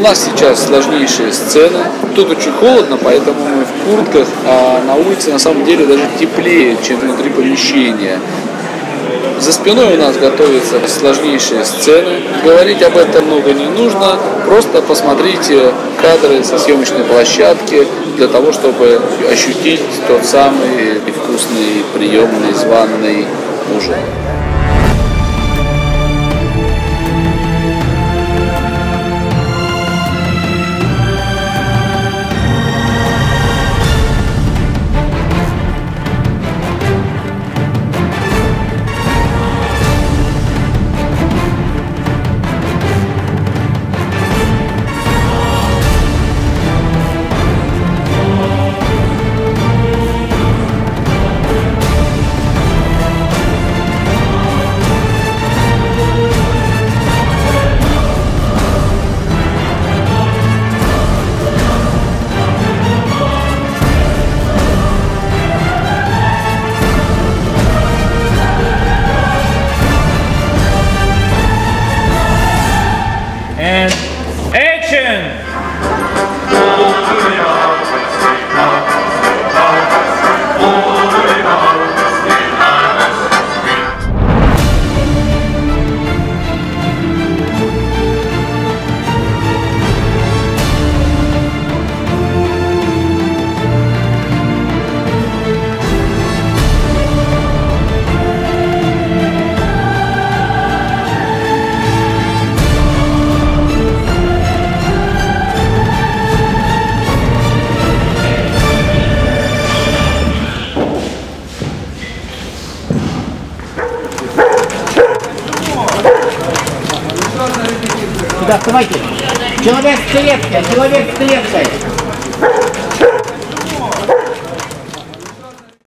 нас сейчас сложнейшие сцены. Тут очень холодно, поэтому мы в куртках, а на улице на самом деле даже теплее, чем внутри помещения. За спиной у нас готовятся сложнейшие сцены. Говорить об этом много не нужно. Просто посмотрите кадры со съемочной площадки для того, чтобы ощутить тот самый вкусный, приемный, званный ужин. Сюда, вставайте. Человек с клеткой, человек с клеткой.